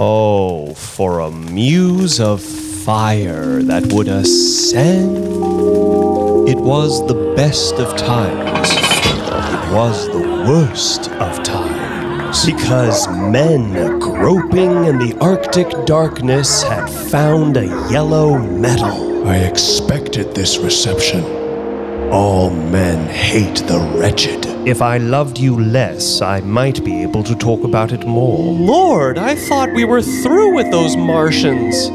Oh, for a muse of fire that would ascend. It was the best of times. It was the worst of times. Because men groping in the Arctic darkness had found a yellow metal. I expected this reception. All men hate the wretched. If I loved you less, I might be able to talk about it more. Lord, I thought we were through with those Martians.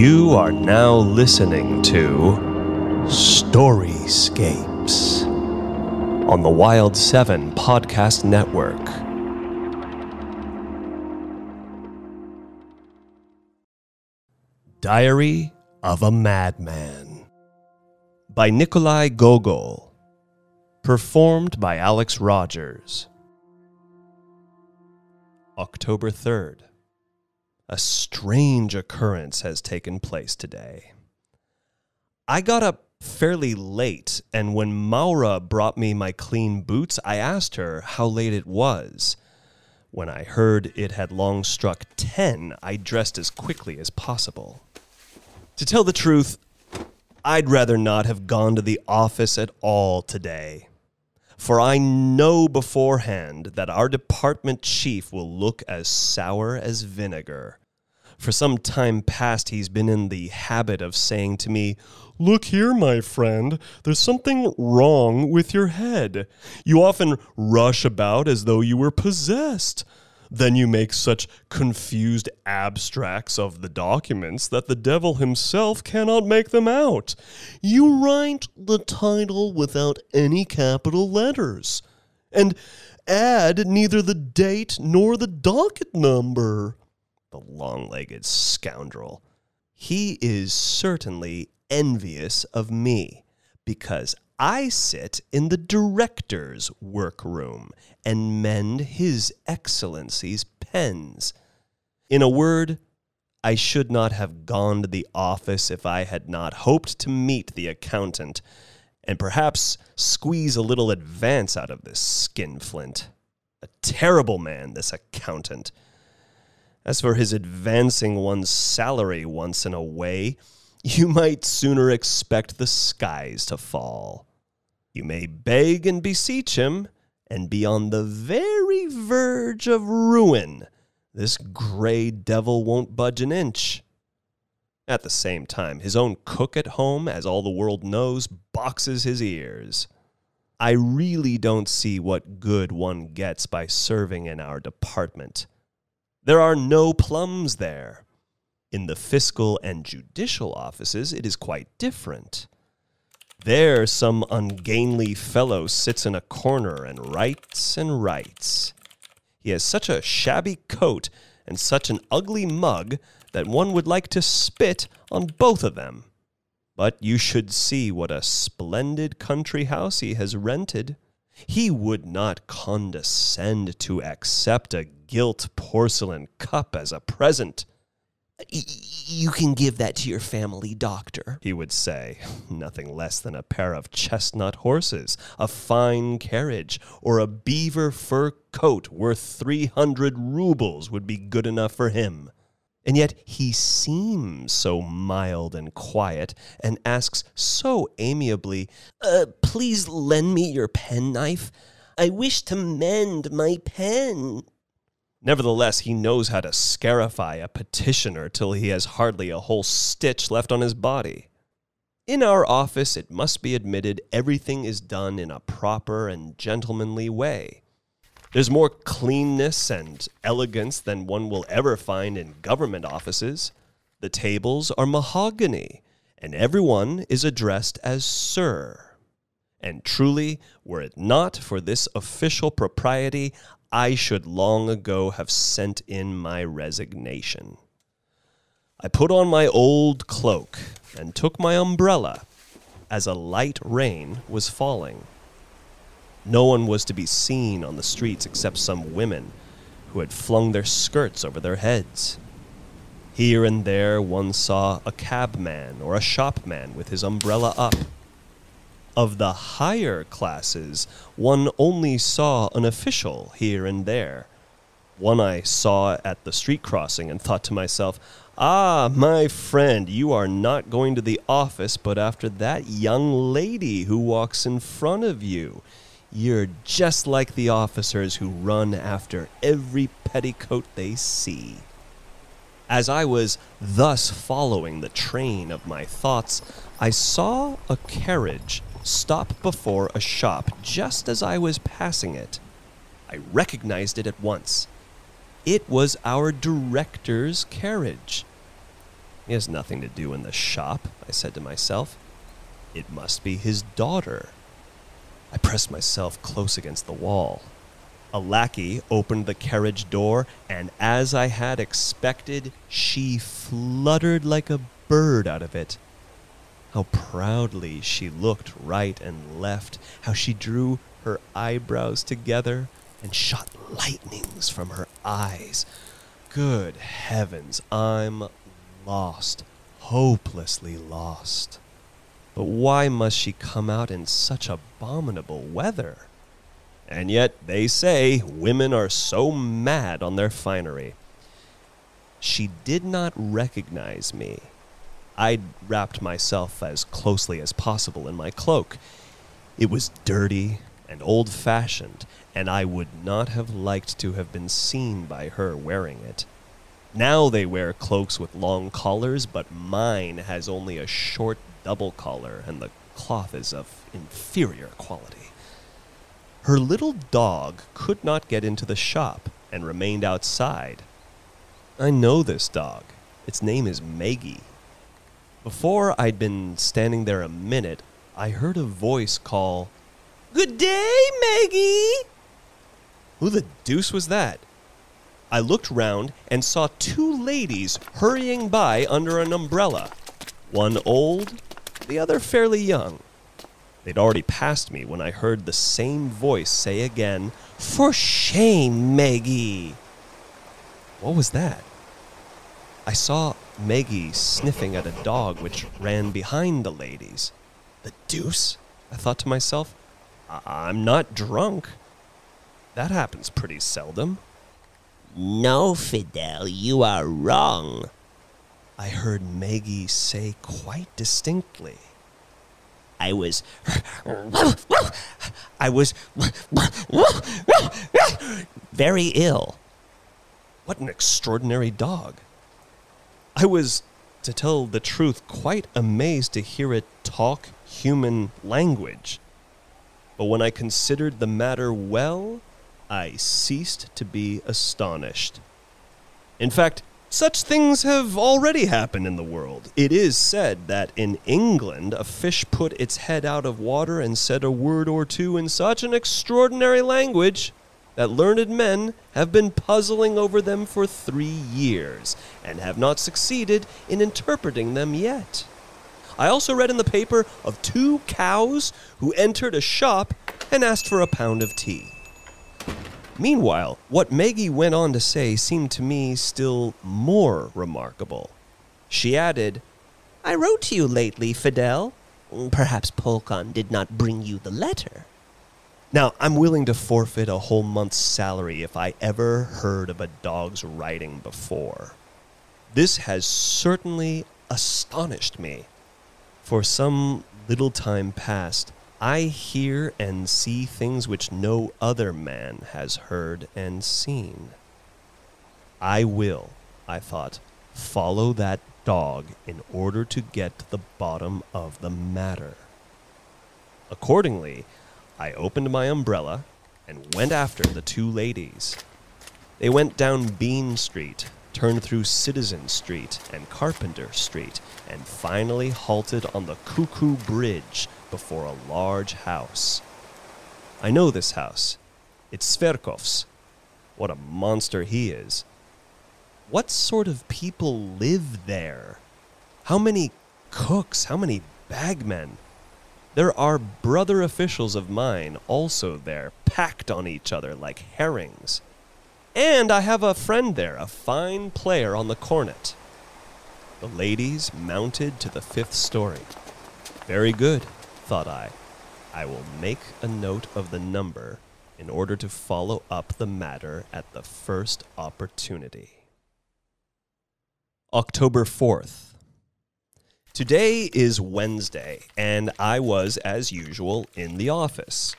You are now listening to Storyscapes on the Wild 7 Podcast Network. Diary of a Madman by Nikolai Gogol. Performed by Alex Rogers. October 3rd. A strange occurrence has taken place today. I got up fairly late, and when Maura brought me my clean boots, I asked her how late it was. When I heard it had long struck 10, I dressed as quickly as possible. To tell the truth, I'd rather not have gone to the office at all today. For I know beforehand that our department chief will look as sour as vinegar. For some time past, he's been in the habit of saying to me, Look here, my friend, there's something wrong with your head. You often rush about as though you were possessed. Then you make such confused abstracts of the documents that the devil himself cannot make them out. You write the title without any capital letters, and add neither the date nor the docket number. The long legged scoundrel. He is certainly envious of me because I sit in the director's workroom and mend His Excellency's pens. In a word, I should not have gone to the office if I had not hoped to meet the accountant and perhaps squeeze a little advance out of this skinflint. A terrible man, this accountant. As for his advancing one's salary once in a way, you might sooner expect the skies to fall. You may beg and beseech him, and be on the very verge of ruin. This gray devil won't budge an inch. At the same time, his own cook at home, as all the world knows, boxes his ears. I really don't see what good one gets by serving in our department. There are no plums there. In the fiscal and judicial offices, it is quite different. There, some ungainly fellow sits in a corner and writes and writes. He has such a shabby coat and such an ugly mug that one would like to spit on both of them. But you should see what a splendid country house he has rented. He would not condescend to accept a gilt porcelain cup as a present. You can give that to your family doctor, he would say. Nothing less than a pair of chestnut horses, a fine carriage, or a beaver fur coat worth 300 rubles would be good enough for him. And yet he seems so mild and quiet and asks so amiably, uh, Please lend me your penknife. I wish to mend my pen. Nevertheless, he knows how to scarify a petitioner till he has hardly a whole stitch left on his body. In our office, it must be admitted, everything is done in a proper and gentlemanly way. There's more cleanness and elegance than one will ever find in government offices. The tables are mahogany, and everyone is addressed as Sir. And truly, were it not for this official propriety, I should long ago have sent in my resignation. I put on my old cloak and took my umbrella as a light rain was falling. No one was to be seen on the streets except some women who had flung their skirts over their heads. Here and there one saw a cabman or a shopman with his umbrella up. Of the higher classes, one only saw an official here and there. One I saw at the street crossing and thought to myself, Ah, my friend, you are not going to the office, but after that young lady who walks in front of you. You're just like the officers who run after every petticoat they see. As I was thus following the train of my thoughts, I saw a carriage stop before a shop just as I was passing it. I recognized it at once. It was our director's carriage. He has nothing to do in the shop, I said to myself. It must be his daughter. I pressed myself close against the wall. A lackey opened the carriage door, and as I had expected, she fluttered like a bird out of it. How proudly she looked right and left, how she drew her eyebrows together and shot lightnings from her eyes. Good heavens, I'm lost, hopelessly lost. But why must she come out in such abominable weather? And yet they say women are so mad on their finery. She did not recognize me. I'd wrapped myself as closely as possible in my cloak. It was dirty and old fashioned, and I would not have liked to have been seen by her wearing it. Now they wear cloaks with long collars, but mine has only a short double collar, and the cloth is of inferior quality. Her little dog could not get into the shop and remained outside. I know this dog. Its name is Maggie. Before I'd been standing there a minute, I heard a voice call, Good day, Maggie! Who the deuce was that? I looked round and saw two ladies hurrying by under an umbrella. One old, the other fairly young. They'd already passed me when I heard the same voice say again, For shame, Maggie! What was that? I saw Maggie sniffing at a dog which ran behind the ladies. The deuce? I thought to myself. I- I'm not drunk. That happens pretty seldom. No, Fidel, you are wrong. I heard Maggie say quite distinctly. I was. I was very ill. What an extraordinary dog. I was, to tell the truth, quite amazed to hear it talk human language. But when I considered the matter well, I ceased to be astonished. In fact, such things have already happened in the world. It is said that in England a fish put its head out of water and said a word or two in such an extraordinary language that learned men have been puzzling over them for three years and have not succeeded in interpreting them yet. I also read in the paper of two cows who entered a shop and asked for a pound of tea. Meanwhile, what Maggie went on to say seemed to me still more remarkable. She added, I wrote to you lately, Fidel. Perhaps Polkan did not bring you the letter. Now, I'm willing to forfeit a whole month's salary if I ever heard of a dog's writing before. This has certainly astonished me. For some little time past, I hear and see things which no other man has heard and seen. I will, I thought, follow that dog in order to get to the bottom of the matter. Accordingly, I opened my umbrella and went after the two ladies. They went down Bean Street, turned through Citizen Street and Carpenter Street, and finally halted on the Cuckoo Bridge before a large house. I know this house. It's Zverkov's. What a monster he is. What sort of people live there? How many cooks? How many bagmen? There are brother officials of mine also there, packed on each other like herrings. And I have a friend there, a fine player on the cornet. The ladies mounted to the fifth story. Very good, thought I. I will make a note of the number in order to follow up the matter at the first opportunity. October 4th. Today is Wednesday, and I was, as usual, in the office.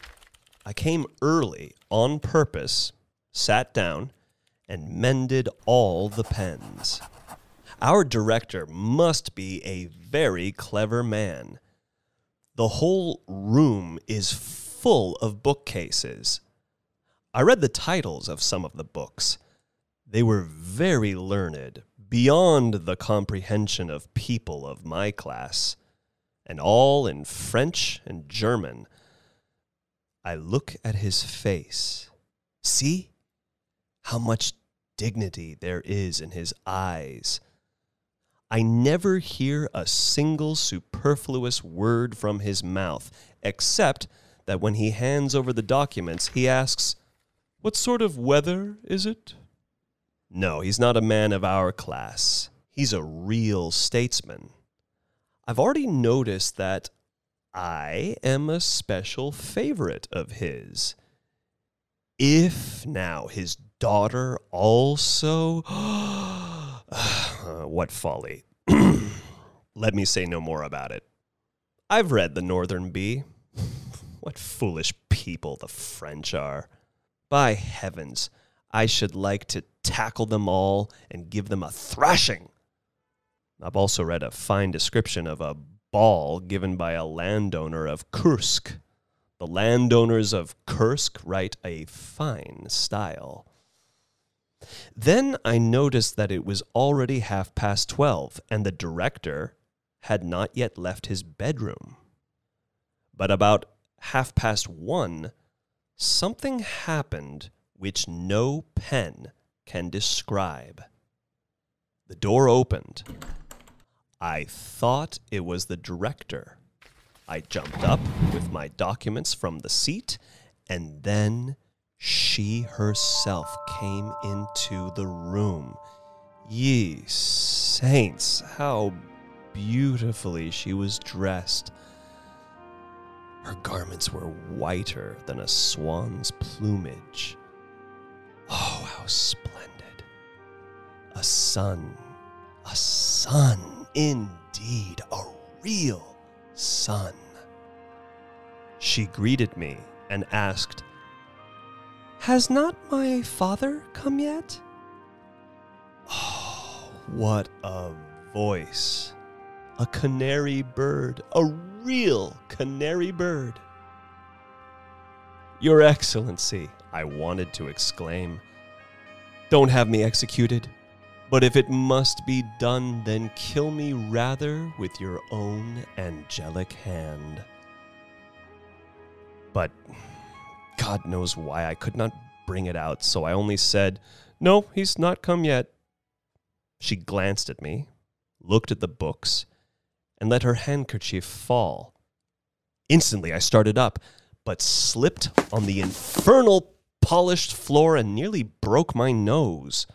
I came early on purpose, sat down, and mended all the pens. Our director must be a very clever man. The whole room is full of bookcases. I read the titles of some of the books. They were very learned, beyond the comprehension of people of my class, and all in French and German. I look at his face. See how much dignity there is in his eyes. I never hear a single superfluous word from his mouth, except that when he hands over the documents, he asks, What sort of weather is it? No, he's not a man of our class. He's a real statesman. I've already noticed that I am a special favorite of his. If now his daughter also. Uh, what folly. Let me say no more about it. I've read The Northern Bee. what foolish people the French are. By heavens, I should like to tackle them all and give them a thrashing. I've also read a fine description of a ball given by a landowner of Kursk. The landowners of Kursk write a fine style. Then I noticed that it was already half past twelve, and the director had not yet left his bedroom. But about half past one, something happened which no pen can describe. The door opened. I thought it was the director. I jumped up with my documents from the seat, and then she herself came into the room. Ye saints, how beautifully she was dressed. Her garments were whiter than a swan's plumage. Oh, how splendid! A sun. a sun, indeed, a real sun. She greeted me and asked, Has not my father come yet? Oh, what a voice! A canary bird, a real canary bird. Your Excellency, I wanted to exclaim. Don't have me executed, but if it must be done, then kill me rather with your own angelic hand. But God knows why I could not bring it out, so I only said, No, he's not come yet. She glanced at me, looked at the books, and let her handkerchief fall. Instantly I started up, but slipped on the infernal polished floor and nearly broke my nose.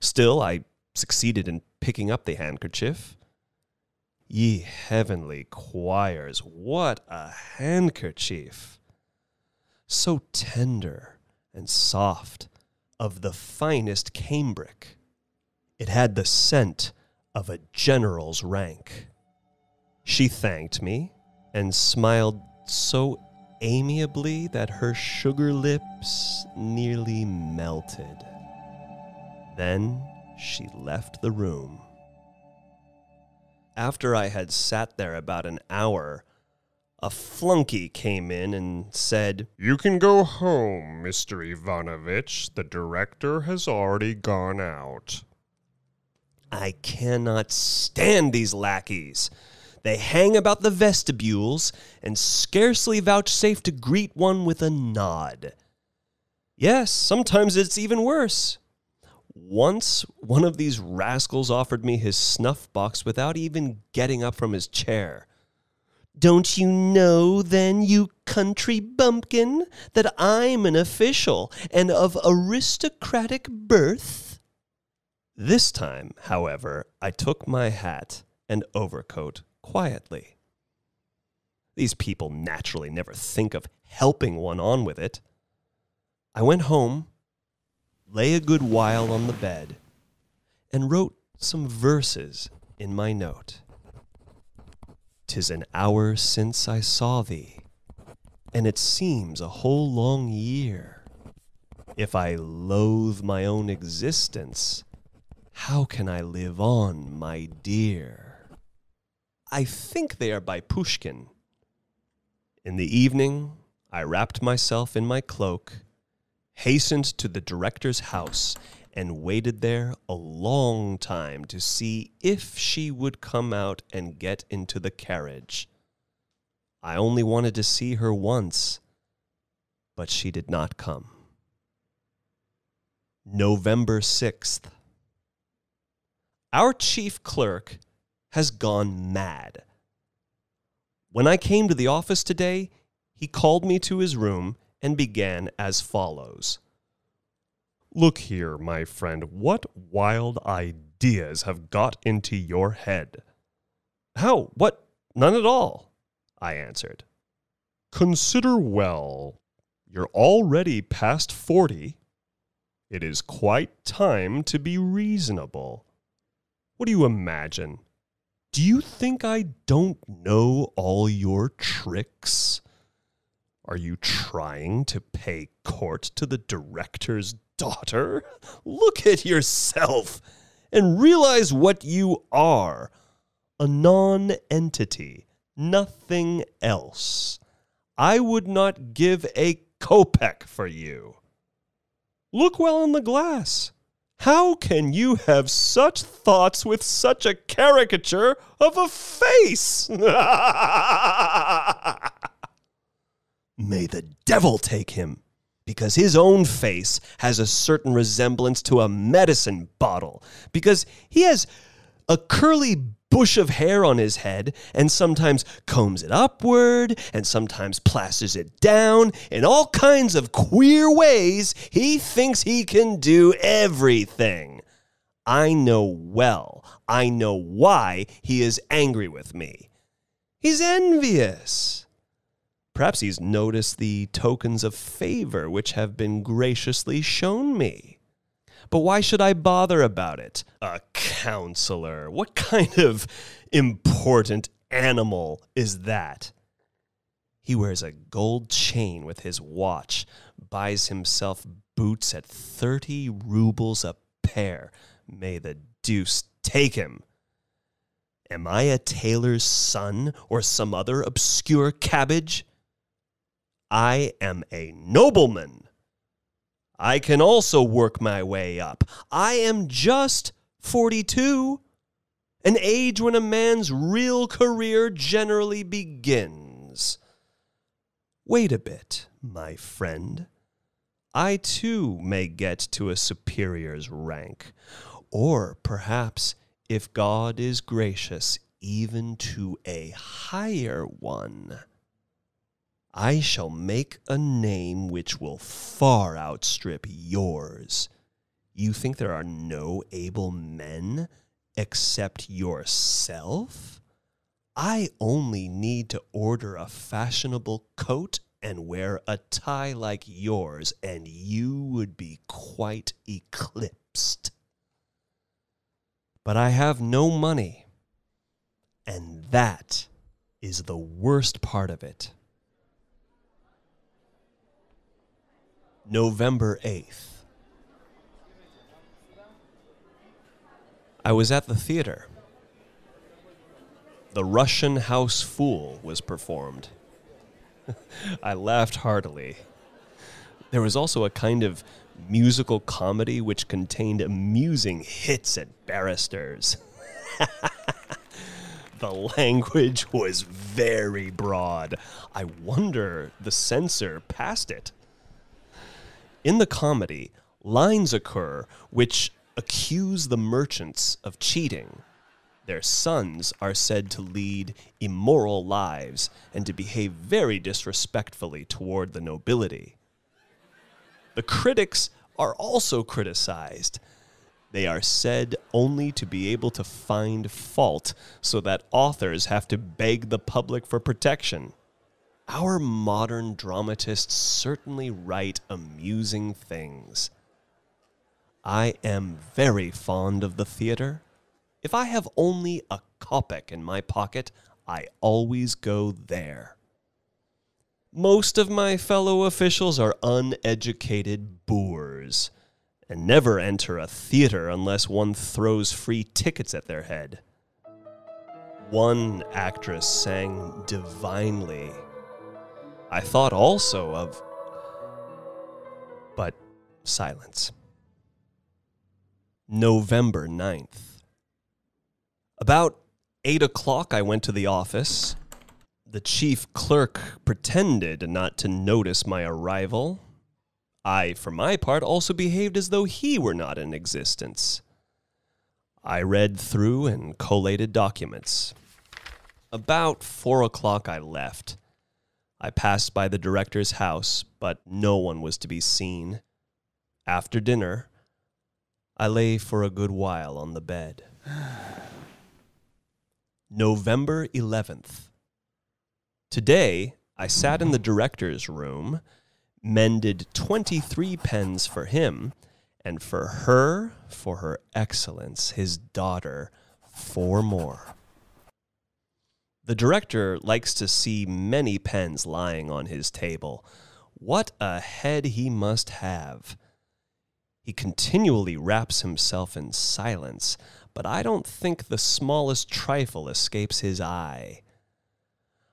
Still, I succeeded in picking up the handkerchief. Ye heavenly choirs, what a handkerchief! So tender and soft, of the finest cambric. It had the scent of a general's rank. She thanked me and smiled so amiably that her sugar lips nearly melted. Then she left the room. After I had sat there about an hour, a flunky came in and said, You can go home, Mr. Ivanovich. The director has already gone out. I cannot stand these lackeys. They hang about the vestibules and scarcely vouchsafe to greet one with a nod. Yes, sometimes it's even worse. Once one of these rascals offered me his snuff box without even getting up from his chair. Don't you know, then, you country bumpkin, that I'm an official and of aristocratic birth? This time, however, I took my hat and overcoat quietly. These people naturally never think of helping one on with it. I went home, lay a good while on the bed, and wrote some verses in my note. Tis an hour since I saw thee, and it seems a whole long year. If I loathe my own existence, how can I live on, my dear? I think they are by Pushkin. In the evening, I wrapped myself in my cloak, hastened to the director's house, and waited there a long time to see if she would come out and get into the carriage. I only wanted to see her once, but she did not come. November 6th. Our chief clerk has gone mad. When I came to the office today, he called me to his room and began as follows Look here, my friend, what wild ideas have got into your head? How? What? None at all, I answered. Consider well, you're already past forty. It is quite time to be reasonable. What do you imagine? Do you think I don't know all your tricks? Are you trying to pay court to the director's daughter? Look at yourself and realize what you are a non entity, nothing else. I would not give a kopeck for you. Look well in the glass. How can you have such thoughts with such a caricature of a face? May the devil take him, because his own face has a certain resemblance to a medicine bottle, because he has a curly bush of hair on his head and sometimes combs it upward and sometimes plasters it down in all kinds of queer ways. He thinks he can do everything. I know well, I know why he is angry with me. He's envious. Perhaps he's noticed the tokens of favor which have been graciously shown me. But why should I bother about it? A counselor. What kind of important animal is that? He wears a gold chain with his watch, buys himself boots at 30 rubles a pair. May the deuce take him. Am I a tailor's son or some other obscure cabbage? I am a nobleman. I can also work my way up. I am just 42, an age when a man's real career generally begins. Wait a bit, my friend. I too may get to a superior's rank, or perhaps, if God is gracious, even to a higher one. I shall make a name which will far outstrip yours. You think there are no able men except yourself? I only need to order a fashionable coat and wear a tie like yours, and you would be quite eclipsed. But I have no money, and that is the worst part of it. November 8th. I was at the theater. The Russian House Fool was performed. I laughed heartily. There was also a kind of musical comedy which contained amusing hits at barristers. the language was very broad. I wonder the censor passed it. In the comedy, lines occur which accuse the merchants of cheating. Their sons are said to lead immoral lives and to behave very disrespectfully toward the nobility. The critics are also criticized. They are said only to be able to find fault so that authors have to beg the public for protection. Our modern dramatists certainly write amusing things. I am very fond of the theater. If I have only a kopeck in my pocket, I always go there. Most of my fellow officials are uneducated boors and never enter a theater unless one throws free tickets at their head. One actress sang divinely. I thought also of. But silence. November 9th. About 8 o'clock, I went to the office. The chief clerk pretended not to notice my arrival. I, for my part, also behaved as though he were not in existence. I read through and collated documents. About four o'clock, I left. I passed by the director's house, but no one was to be seen. After dinner, I lay for a good while on the bed. November 11th. Today, I sat in the director's room, mended 23 pens for him, and for her, for her excellence, his daughter, four more. The director likes to see many pens lying on his table. What a head he must have! He continually wraps himself in silence, but I don't think the smallest trifle escapes his eye.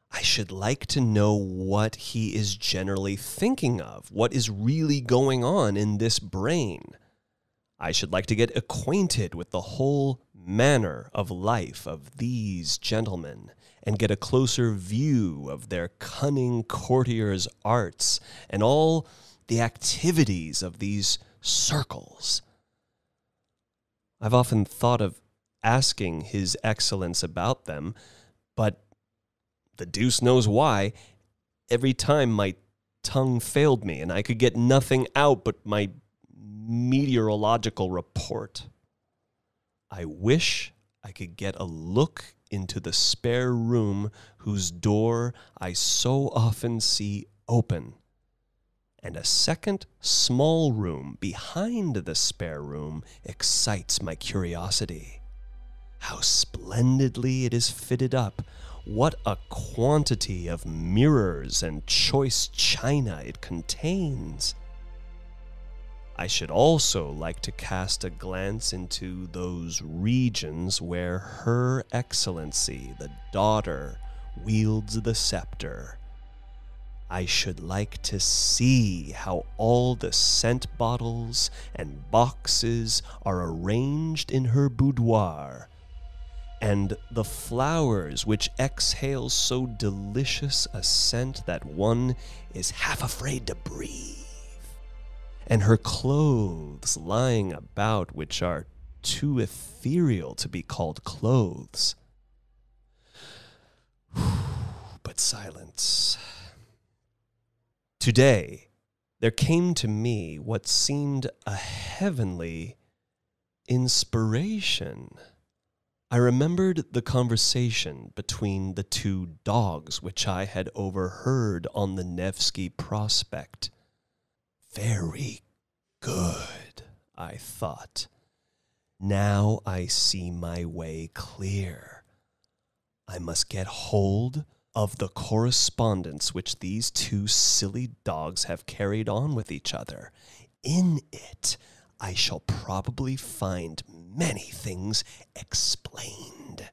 I should like to know what he is generally thinking of, what is really going on in this brain. I should like to get acquainted with the whole manner of life of these gentlemen and get a closer view of their cunning courtiers' arts and all the activities of these circles. I've often thought of asking His Excellence about them, but the deuce knows why. Every time my tongue failed me and I could get nothing out but my meteorological report. I wish I could get a look into the spare room whose door I so often see open, and a second small room behind the spare room excites my curiosity. How splendidly it is fitted up! What a quantity of mirrors and choice china it contains! I should also like to cast a glance into those regions where Her Excellency, the daughter, wields the scepter. I should like to see how all the scent bottles and boxes are arranged in her boudoir, and the flowers which exhale so delicious a scent that one is half afraid to breathe and her clothes lying about which are too ethereal to be called clothes. but silence. Today, there came to me what seemed a heavenly inspiration. I remembered the conversation between the two dogs which I had overheard on the Nevsky Prospect. Very good, I thought. Now I see my way clear. I must get hold of the correspondence which these two silly dogs have carried on with each other. In it, I shall probably find many things explained.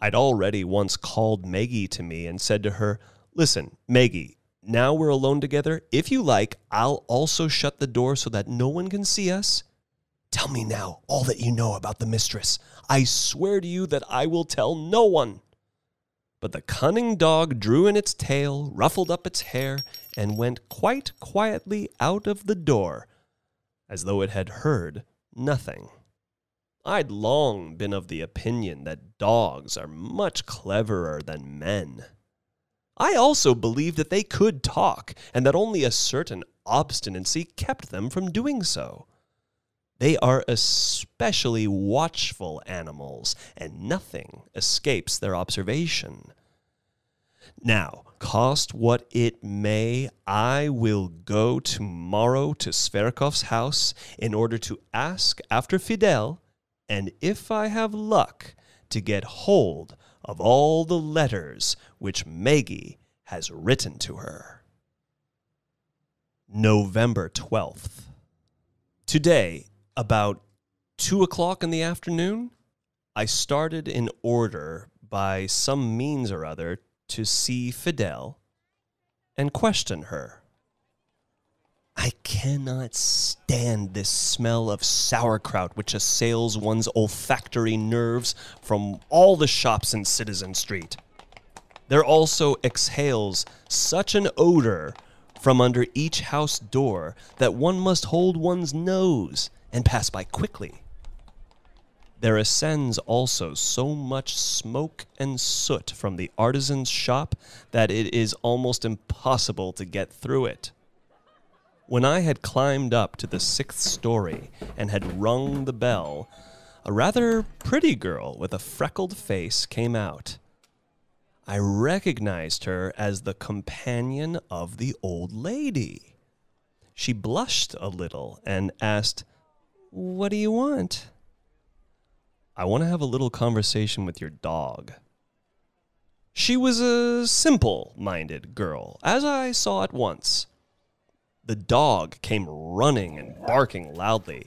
I'd already once called Maggie to me and said to her, Listen, Maggie, now we're alone together. If you like, I'll also shut the door so that no one can see us. Tell me now all that you know about the mistress. I swear to you that I will tell no one. But the cunning dog drew in its tail, ruffled up its hair, and went quite quietly out of the door, as though it had heard nothing. I'd long been of the opinion that dogs are much cleverer than men. I also believed that they could talk, and that only a certain obstinacy kept them from doing so. They are especially watchful animals, and nothing escapes their observation. Now, cost what it may, I will go tomorrow to Zverkov's house in order to ask after Fidel, and if I have luck, to get hold of all the letters which Maggie has written to her. November 12th. Today, about two o'clock in the afternoon, I started in order by some means or other to see Fidel and question her. I cannot stand this smell of sauerkraut which assails one's olfactory nerves from all the shops in Citizen Street. There also exhales such an odor from under each house door that one must hold one's nose and pass by quickly. There ascends also so much smoke and soot from the artisan's shop that it is almost impossible to get through it. When I had climbed up to the sixth story and had rung the bell, a rather pretty girl with a freckled face came out. I recognized her as the companion of the old lady. She blushed a little and asked, What do you want? I want to have a little conversation with your dog. She was a simple minded girl, as I saw at once. The dog came running and barking loudly.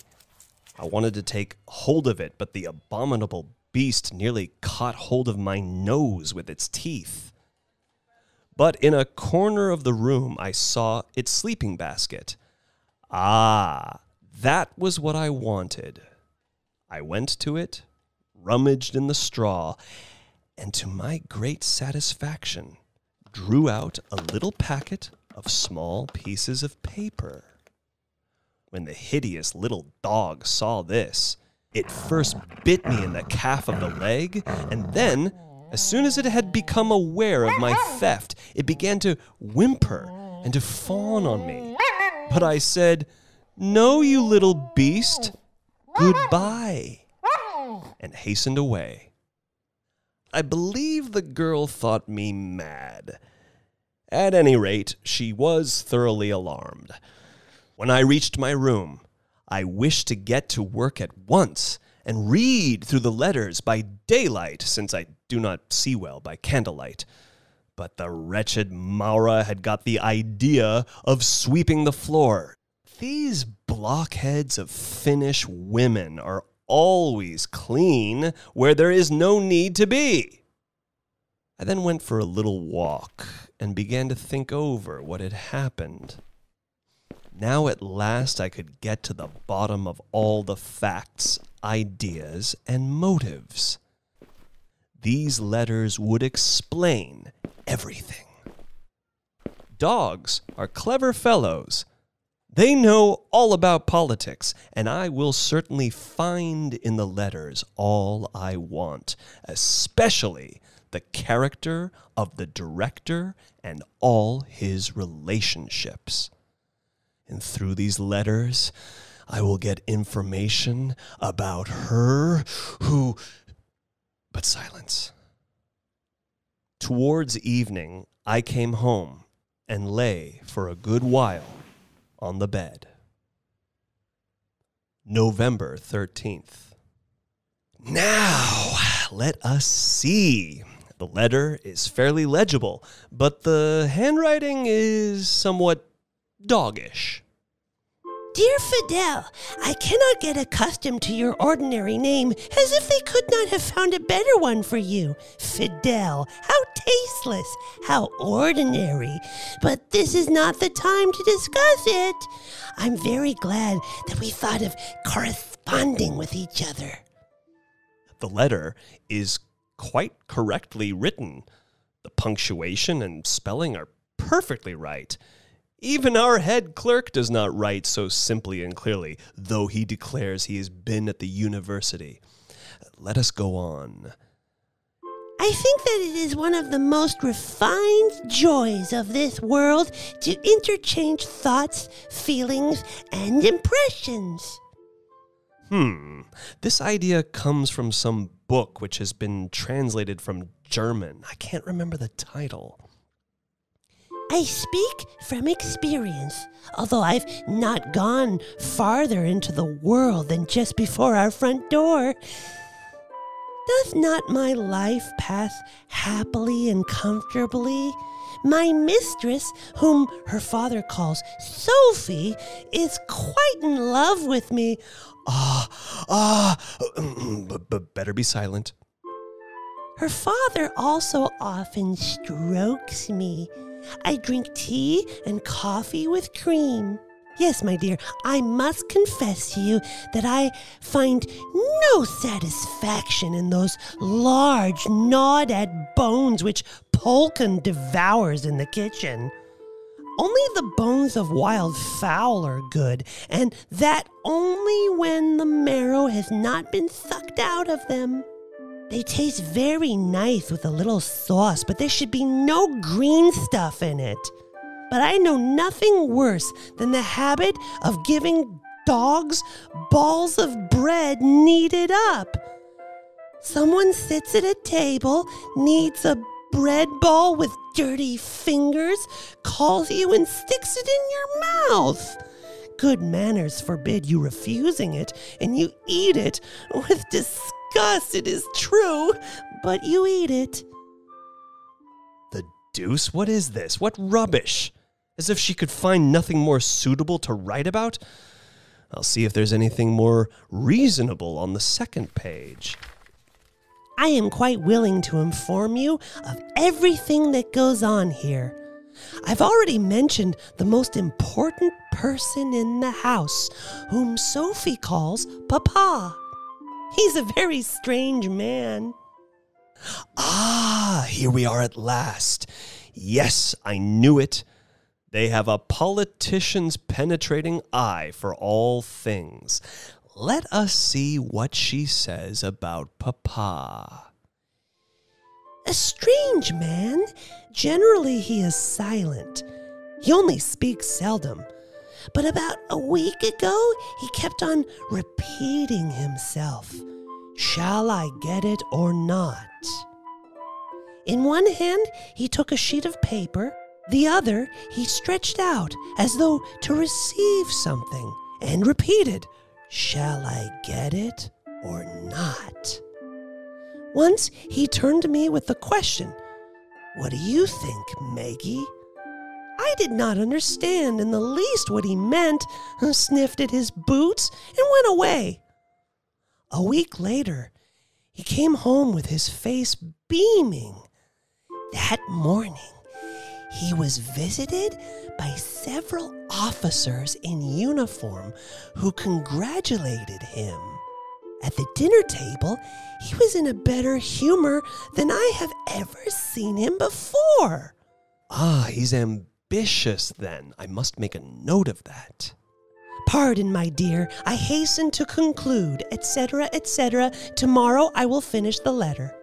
I wanted to take hold of it, but the abominable beast nearly caught hold of my nose with its teeth. But in a corner of the room, I saw its sleeping basket. Ah, that was what I wanted. I went to it, rummaged in the straw, and to my great satisfaction, drew out a little packet of small pieces of paper. When the hideous little dog saw this, it first bit me in the calf of the leg, and then, as soon as it had become aware of my theft, it began to whimper and to fawn on me. But I said, No, you little beast, goodbye, and hastened away. I believe the girl thought me mad. At any rate, she was thoroughly alarmed. When I reached my room, I wished to get to work at once and read through the letters by daylight, since I do not see well by candlelight. But the wretched Maura had got the idea of sweeping the floor. These blockheads of Finnish women are always clean where there is no need to be. I then went for a little walk and began to think over what had happened. Now at last I could get to the bottom of all the facts, ideas, and motives. These letters would explain everything. Dogs are clever fellows. They know all about politics, and I will certainly find in the letters all I want, especially the character of the director and all his relationships. And through these letters, I will get information about her who. But silence. Towards evening, I came home and lay for a good while on the bed. November 13th. Now, let us see. The letter is fairly legible, but the handwriting is somewhat doggish. Dear Fidel, I cannot get accustomed to your ordinary name, as if they could not have found a better one for you. Fidel, how tasteless, how ordinary. But this is not the time to discuss it. I'm very glad that we thought of corresponding with each other. The letter is quite correctly written. The punctuation and spelling are perfectly right. Even our head clerk does not write so simply and clearly, though he declares he has been at the university. Let us go on. I think that it is one of the most refined joys of this world to interchange thoughts, feelings, and impressions. Hmm. This idea comes from some book which has been translated from German. I can't remember the title. I speak from experience, although I've not gone farther into the world than just before our front door. Doth not my life pass happily and comfortably? My mistress, whom her father calls Sophie, is quite in love with me. Ah, ah, but, better be silent. Her father also often strokes me. I drink tea and coffee with cream. Yes, my dear, I must confess to you that I find no satisfaction in those large, gnawed at bones which Polkan devours in the kitchen. Only the bones of wild fowl are good, and that only when the marrow has not been sucked out of them. They taste very nice with a little sauce, but there should be no green stuff in it. But I know nothing worse than the habit of giving dogs balls of bread kneaded up. Someone sits at a table, kneads a bread ball with dirty fingers, calls you and sticks it in your mouth. Good manners forbid you refusing it, and you eat it with disgust, it is true, but you eat it. The deuce? What is this? What rubbish? As if she could find nothing more suitable to write about? I'll see if there's anything more reasonable on the second page. I am quite willing to inform you of everything that goes on here. I've already mentioned the most important person in the house, whom Sophie calls Papa. He's a very strange man. Ah, here we are at last. Yes, I knew it. They have a politician's penetrating eye for all things. Let us see what she says about Papa. A strange man. Generally, he is silent. He only speaks seldom. But about a week ago, he kept on repeating himself Shall I get it or not? In one hand, he took a sheet of paper the other he stretched out as though to receive something and repeated, Shall I get it or not? Once he turned to me with the question, What do you think, Maggie? I did not understand in the least what he meant, sniffed at his boots, and went away. A week later, he came home with his face beaming. That morning, he was visited by several officers in uniform who congratulated him. At the dinner table, he was in a better humor than I have ever seen him before. Ah, he's ambitious then. I must make a note of that. Pardon, my dear, I hasten to conclude, etc., etc. Tomorrow I will finish the letter.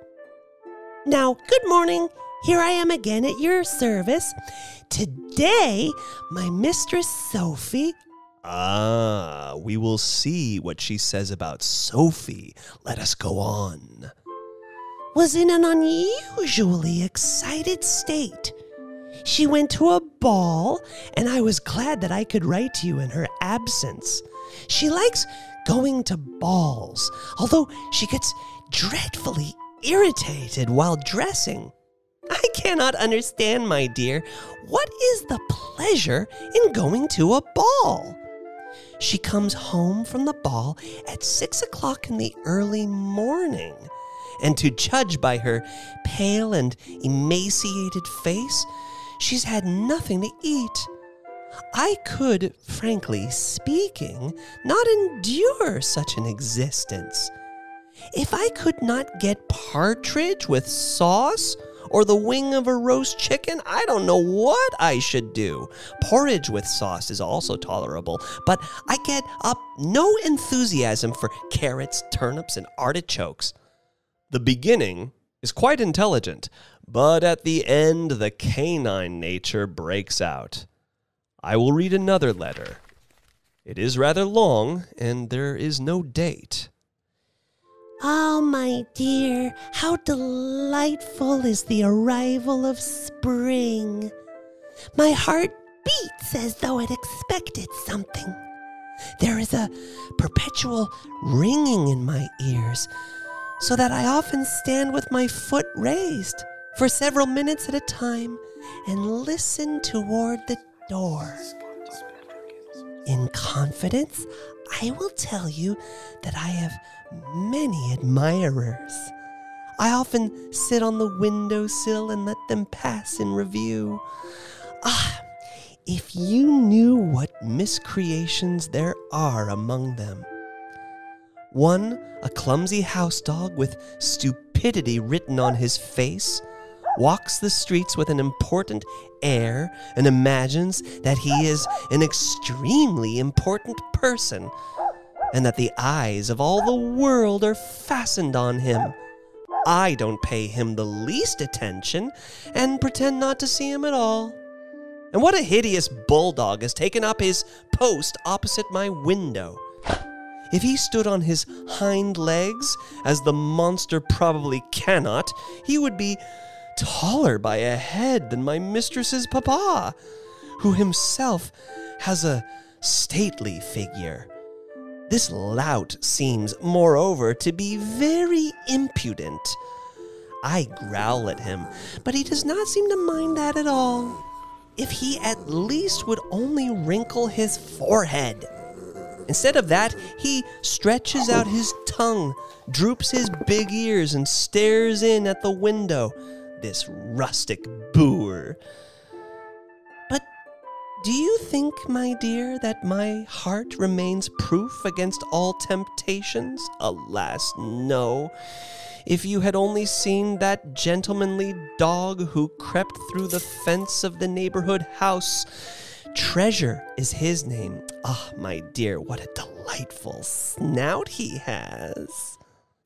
Now, good morning. Here I am again at your service. Today, my mistress Sophie. Ah, we will see what she says about Sophie. Let us go on. Was in an unusually excited state. She went to a ball, and I was glad that I could write to you in her absence. She likes going to balls, although she gets dreadfully irritated while dressing. Cannot understand, my dear, what is the pleasure in going to a ball? She comes home from the ball at six o'clock in the early morning, and to judge by her pale and emaciated face, she's had nothing to eat. I could, frankly speaking, not endure such an existence. If I could not get partridge with sauce, or the wing of a roast chicken, I don't know what I should do. Porridge with sauce is also tolerable, but I get up no enthusiasm for carrots, turnips, and artichokes. The beginning is quite intelligent, but at the end, the canine nature breaks out. I will read another letter. It is rather long, and there is no date. Oh, my dear, how delightful is the arrival of spring. My heart beats as though it expected something. There is a perpetual ringing in my ears, so that I often stand with my foot raised for several minutes at a time and listen toward the door. In confidence, I will tell you that I have many admirers. I often sit on the windowsill and let them pass in review. Ah, if you knew what miscreations there are among them. One, a clumsy house dog with stupidity written on his face, walks the streets with an important air and imagines that he is an extremely important person and that the eyes of all the world are fastened on him. I don't pay him the least attention and pretend not to see him at all. And what a hideous bulldog has taken up his post opposite my window. If he stood on his hind legs, as the monster probably cannot, he would be taller by a head than my mistress's papa, who himself has a stately figure. This lout seems, moreover, to be very impudent. I growl at him, but he does not seem to mind that at all. If he at least would only wrinkle his forehead. Instead of that, he stretches out his tongue, droops his big ears, and stares in at the window. This rustic boor. Do you think, my dear, that my heart remains proof against all temptations? Alas, no. If you had only seen that gentlemanly dog who crept through the fence of the neighborhood house. Treasure is his name. Ah, my dear, what a delightful snout he has.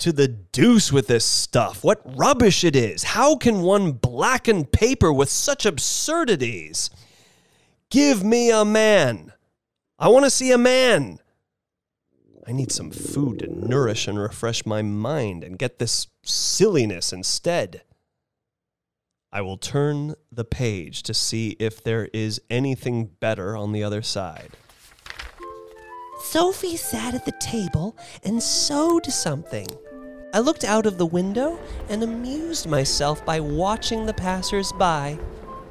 To the deuce with this stuff. What rubbish it is. How can one blacken paper with such absurdities? Give me a man. I want to see a man. I need some food to nourish and refresh my mind and get this silliness instead. I will turn the page to see if there is anything better on the other side. Sophie sat at the table and sewed something. I looked out of the window and amused myself by watching the passers by.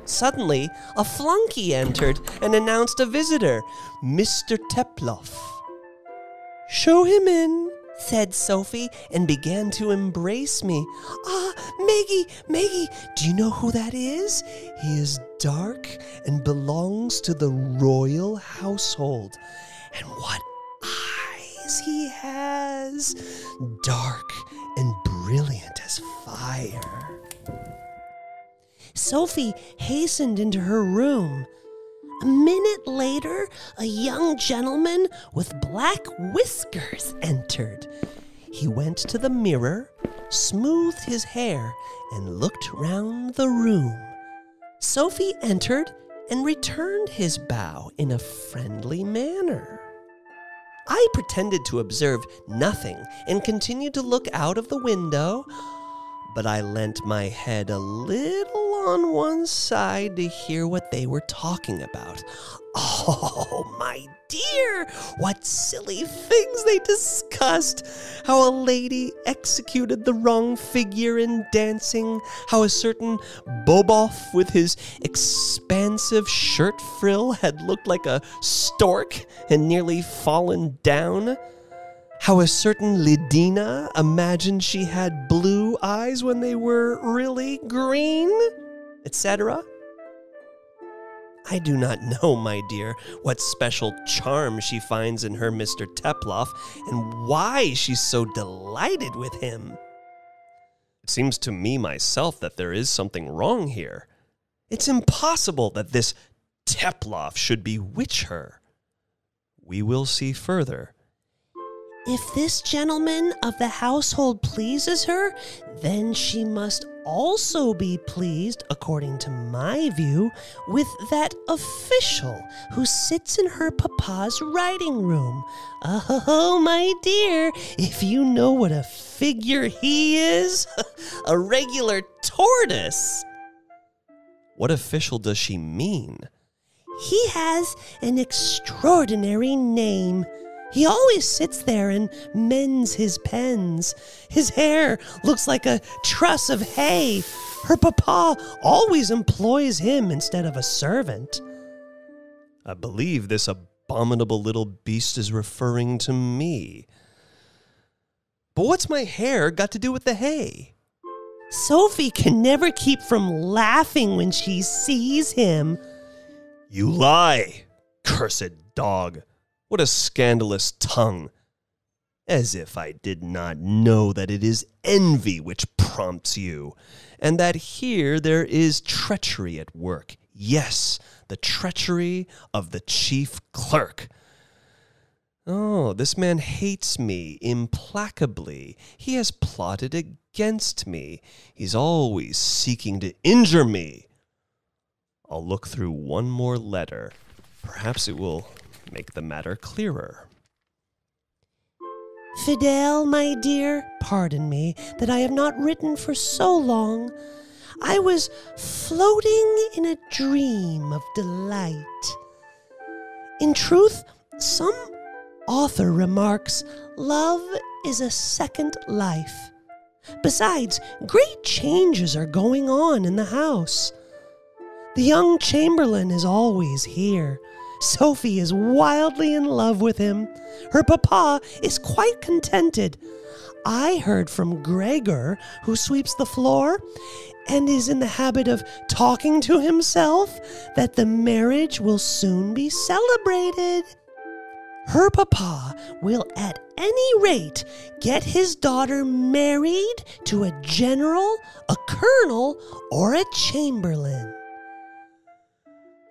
Suddenly, a flunky entered and announced a visitor, Mr. Teploff. Show him in, said Sophie, and began to embrace me. Ah, Maggie, Maggie, do you know who that is? He is dark and belongs to the royal household. And what eyes he has! Dark and brilliant as fire. Sophie hastened into her room. A minute later, a young gentleman with black whiskers entered. He went to the mirror, smoothed his hair, and looked round the room. Sophie entered and returned his bow in a friendly manner. I pretended to observe nothing and continued to look out of the window, but I leant my head a little on one side to hear what they were talking about. Oh, my dear, what silly things they discussed! How a lady executed the wrong figure in dancing, how a certain Boboff with his expansive shirt frill had looked like a stork and nearly fallen down how a certain Lidina imagined she had blue eyes when they were really green, etc. I do not know, my dear, what special charm she finds in her Mr. Teploff and why she's so delighted with him. It seems to me myself that there is something wrong here. It's impossible that this Teploff should bewitch her. We will see further. If this gentleman of the household pleases her, then she must also be pleased, according to my view, with that official who sits in her papa's writing room. Oh, my dear, if you know what a figure he is, a regular tortoise. What official does she mean? He has an extraordinary name. He always sits there and mends his pens. His hair looks like a truss of hay. Her papa always employs him instead of a servant. I believe this abominable little beast is referring to me. But what's my hair got to do with the hay? Sophie can never keep from laughing when she sees him. You lie, cursed dog. What a scandalous tongue. As if I did not know that it is envy which prompts you, and that here there is treachery at work. Yes, the treachery of the chief clerk. Oh, this man hates me implacably. He has plotted against me. He's always seeking to injure me. I'll look through one more letter. Perhaps it will make the matter clearer. Fidel, my dear, pardon me that I have not written for so long. I was floating in a dream of delight. In truth, some author remarks love is a second life. Besides, great changes are going on in the house. The young Chamberlain is always here. Sophie is wildly in love with him. Her papa is quite contented. I heard from Gregor, who sweeps the floor and is in the habit of talking to himself, that the marriage will soon be celebrated. Her papa will at any rate get his daughter married to a general, a colonel, or a chamberlain.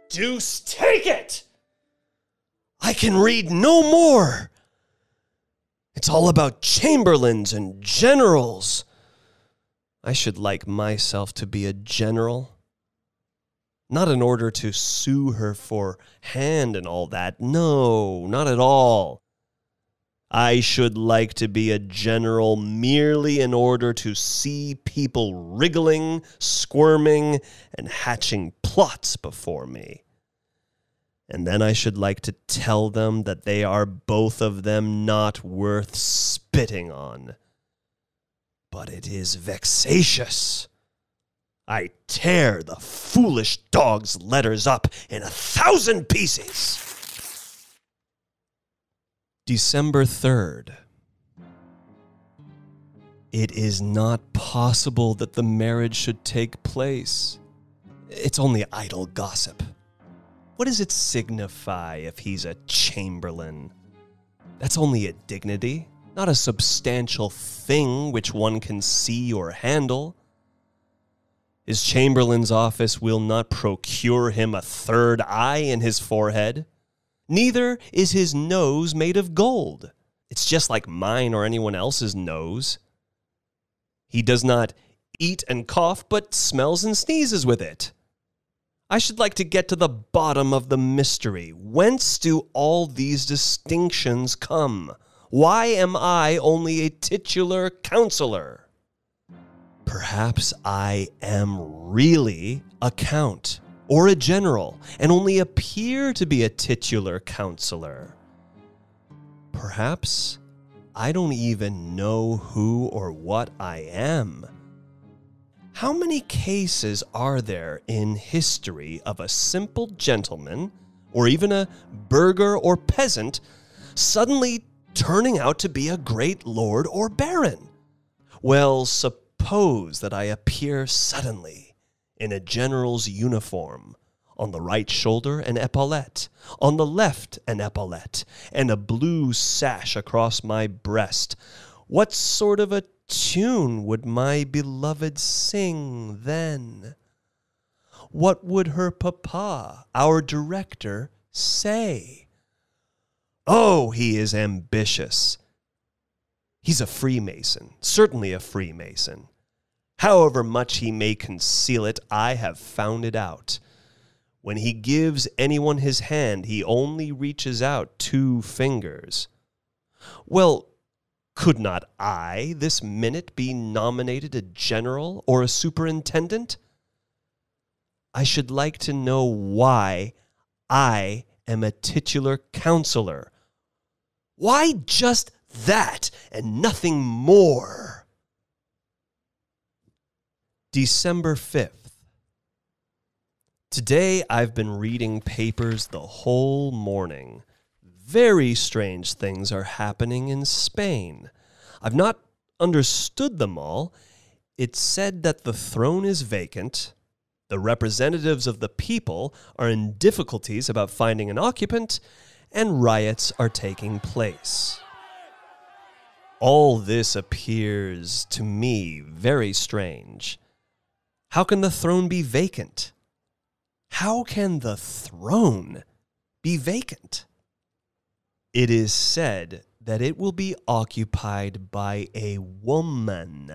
Deuce take it! I can read no more. It's all about chamberlains and generals. I should like myself to be a general. Not in order to sue her for hand and all that. No, not at all. I should like to be a general merely in order to see people wriggling, squirming, and hatching plots before me. And then I should like to tell them that they are both of them not worth spitting on. But it is vexatious. I tear the foolish dog's letters up in a thousand pieces. December 3rd. It is not possible that the marriage should take place. It's only idle gossip. What does it signify if he's a chamberlain? That's only a dignity, not a substantial thing which one can see or handle. His chamberlain's office will not procure him a third eye in his forehead. Neither is his nose made of gold. It's just like mine or anyone else's nose. He does not eat and cough, but smells and sneezes with it. I should like to get to the bottom of the mystery. Whence do all these distinctions come? Why am I only a titular counselor? Perhaps I am really a count or a general and only appear to be a titular counselor. Perhaps I don't even know who or what I am. How many cases are there in history of a simple gentleman, or even a burgher or peasant, suddenly turning out to be a great lord or baron? Well, suppose that I appear suddenly in a general's uniform, on the right shoulder an epaulette, on the left an epaulette, and a blue sash across my breast. What sort of a tune would my beloved sing then? What would her papa, our director, say? Oh, he is ambitious. He's a Freemason, certainly a Freemason. However much he may conceal it, I have found it out. When he gives anyone his hand, he only reaches out two fingers. Well, could not I this minute be nominated a general or a superintendent? I should like to know why I am a titular counselor. Why just that and nothing more? December 5th. Today I've been reading papers the whole morning. Very strange things are happening in Spain. I've not understood them all. It's said that the throne is vacant, the representatives of the people are in difficulties about finding an occupant, and riots are taking place. All this appears to me very strange. How can the throne be vacant? How can the throne be vacant? It is said that it will be occupied by a woman.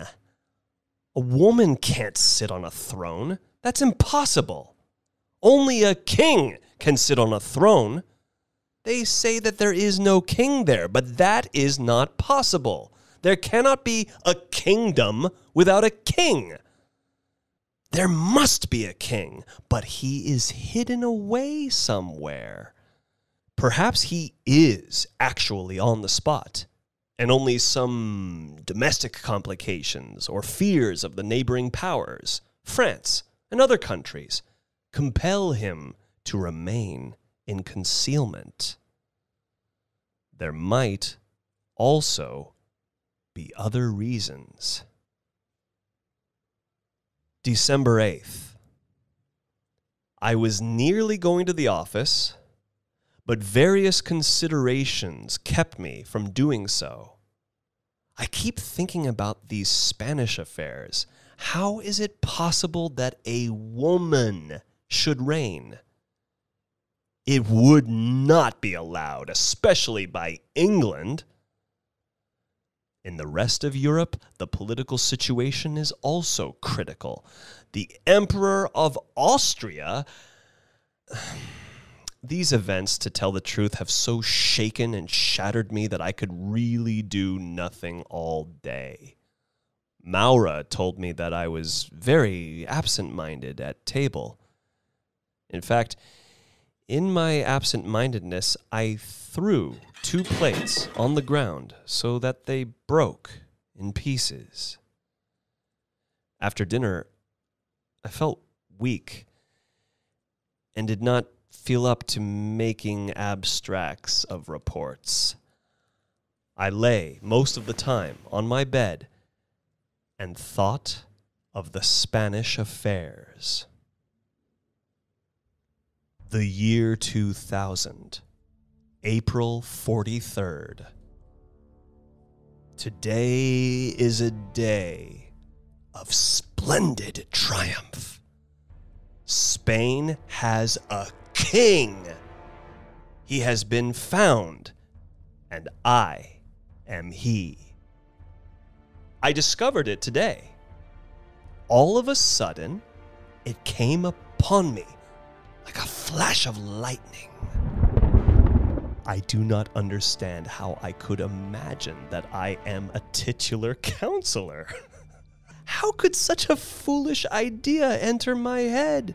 A woman can't sit on a throne. That's impossible. Only a king can sit on a throne. They say that there is no king there, but that is not possible. There cannot be a kingdom without a king. There must be a king, but he is hidden away somewhere. Perhaps he is actually on the spot, and only some domestic complications or fears of the neighboring powers, France and other countries, compel him to remain in concealment. There might also be other reasons. December 8th. I was nearly going to the office, but various considerations kept me from doing so. I keep thinking about these Spanish affairs. How is it possible that a woman should reign? It would not be allowed, especially by England. In the rest of Europe, the political situation is also critical. The Emperor of Austria. These events, to tell the truth, have so shaken and shattered me that I could really do nothing all day. Maura told me that I was very absent minded at table. In fact, in my absent mindedness, I threw two plates on the ground so that they broke in pieces. After dinner, I felt weak and did not feel up to making abstracts of reports. I lay most of the time on my bed and thought of the Spanish affairs. The year 2000, April 43rd. Today is a day of splendid triumph. Spain has a king. He has been found, and I am he. I discovered it today. All of a sudden, it came upon me like a flash of lightning. I do not understand how I could imagine that I am a titular counselor. how could such a foolish idea enter my head?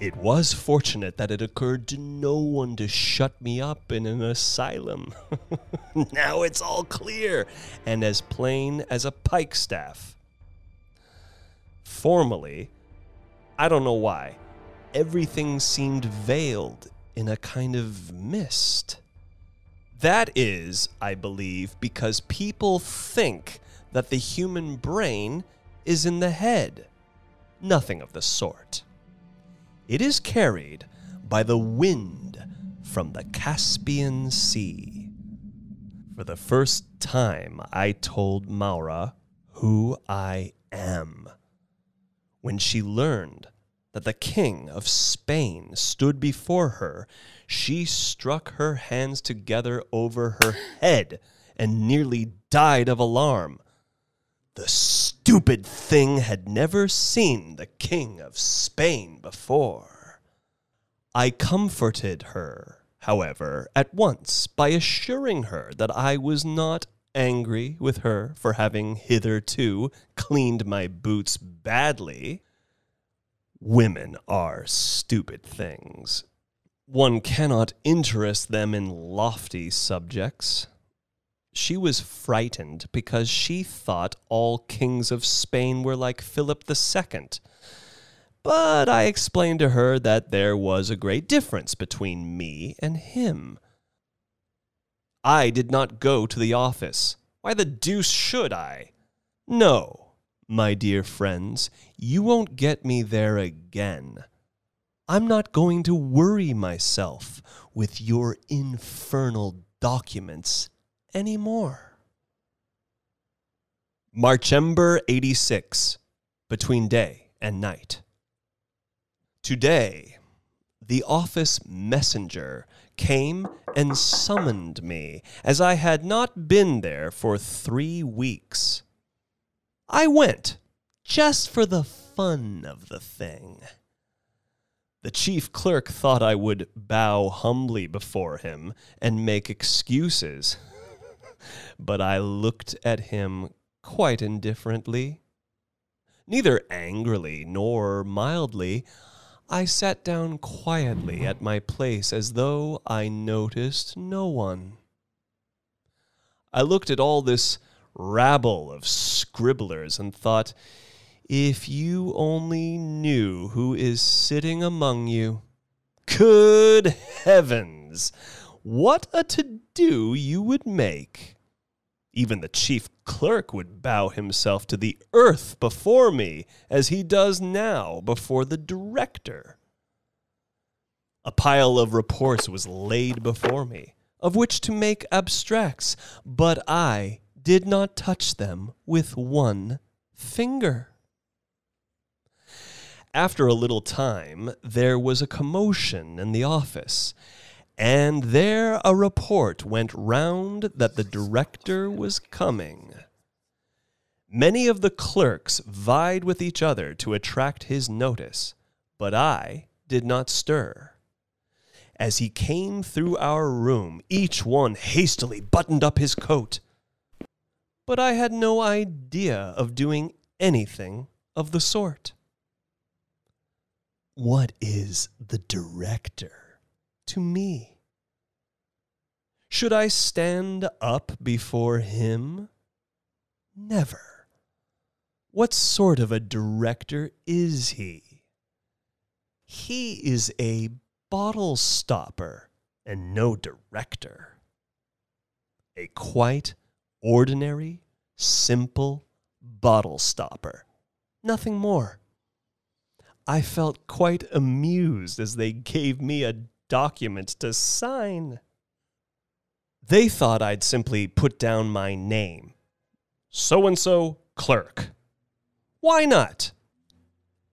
It was fortunate that it occurred to no one to shut me up in an asylum. now it's all clear and as plain as a pikestaff. Formally, I don't know why, everything seemed veiled in a kind of mist. That is, I believe, because people think that the human brain is in the head. Nothing of the sort. It is carried by the wind from the Caspian Sea. For the first time, I told Maura who I am. When she learned that the King of Spain stood before her, she struck her hands together over her head and nearly died of alarm. The stupid thing had never seen the King of Spain before. I comforted her, however, at once by assuring her that I was not angry with her for having hitherto cleaned my boots badly Women are stupid things. One cannot interest them in lofty subjects. She was frightened because she thought all kings of Spain were like Philip II. But I explained to her that there was a great difference between me and him. I did not go to the office. Why the deuce should I? No, my dear friends, you won't get me there again. I'm not going to worry myself with your infernal documents anymore. Marchember 86, between day and night. Today, the office messenger came and summoned me, as I had not been there for three weeks. I went, just for the fun of the thing. The chief clerk thought I would bow humbly before him and make excuses, but I looked at him quite indifferently. Neither angrily nor mildly, I sat down quietly at my place as though I noticed no one. I looked at all this rabble of scribblers and thought, if you only knew who is sitting among you. Good heavens! What a to do you would make! Even the chief clerk would bow himself to the earth before me, as he does now before the director. A pile of reports was laid before me, of which to make abstracts, but I did not touch them with one finger. After a little time, there was a commotion in the office, and there a report went round that the director was coming. Many of the clerks vied with each other to attract his notice, but I did not stir. As he came through our room, each one hastily buttoned up his coat. But I had no idea of doing anything of the sort. What is the director to me? Should I stand up before him? Never. What sort of a director is he? He is a bottle stopper and no director. A quite ordinary, simple bottle stopper. Nothing more. I felt quite amused as they gave me a document to sign. They thought I'd simply put down my name. So and so, clerk. Why not?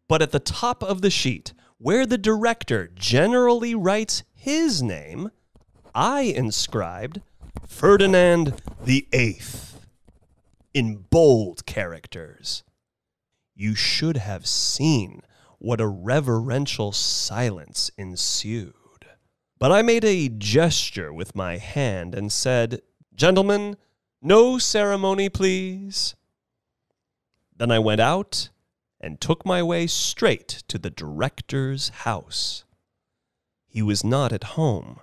But at the top of the sheet, where the director generally writes his name, I inscribed Ferdinand the Eighth in bold characters. You should have seen what a reverential silence ensued. But I made a gesture with my hand and said, Gentlemen, no ceremony, please. Then I went out and took my way straight to the director's house. He was not at home.